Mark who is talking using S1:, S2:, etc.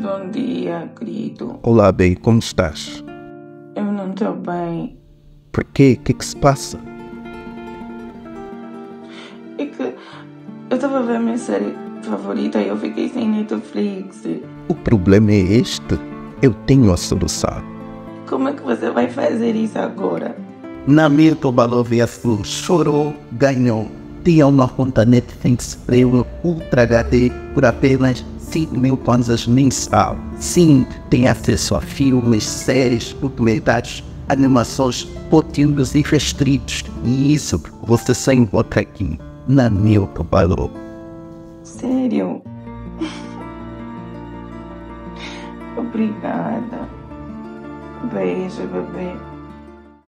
S1: Bom dia, querido.
S2: Olá, bem, como estás?
S1: Eu não estou bem.
S2: Por quê? O que é que se passa?
S1: É que eu estava a ver a minha série favorita e eu fiquei sem Netflix.
S2: O problema é este. Eu tenho a solução.
S1: Como é que você vai fazer isso agora?
S2: Na minha Baloviefu chorou, ganhou. Tinha uma conta Netflix Premium Ultra HD por apenas 5 mil kwanzas mensal. Sim, tem acesso a filmes, séries, documentários, animações, conteúdos irrestritos. E isso você só encontra aqui na Milton Balou.
S1: Sério? Obrigada. Beijo, bebê.